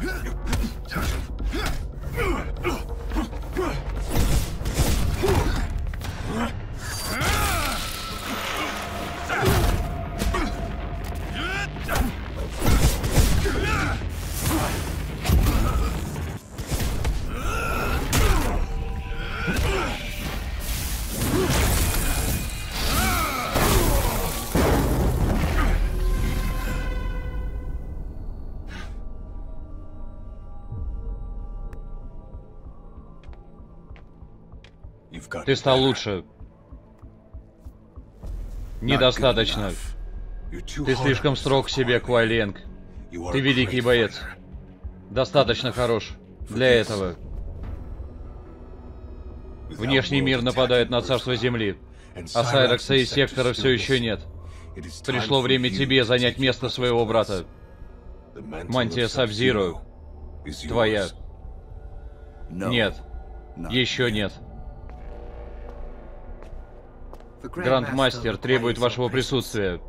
Huh! Ты стал лучше. Недостаточно. Ты слишком строг к себе, Куайленг. Ты великий боец. Достаточно хорош для этого. Внешний мир нападает на царство Земли, а Сайрекса и Сектора все еще нет. Пришло время тебе занять место своего брата. Мантия Сабзиру твоя. Нет. Еще нет. Грандмастер требует вашего присутствия.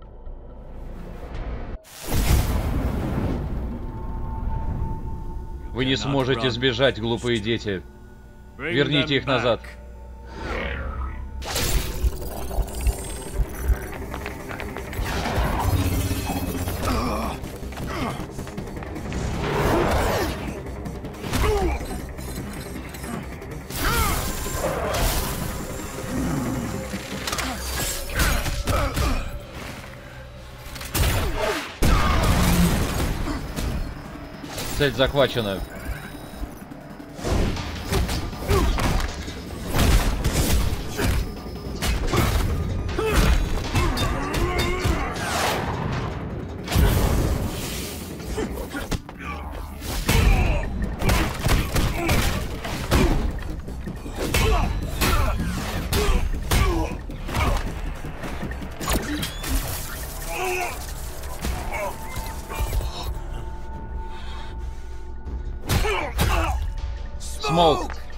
Вы не сможете сбежать, глупые дети. Верните их назад. Цель захвачена. smoke.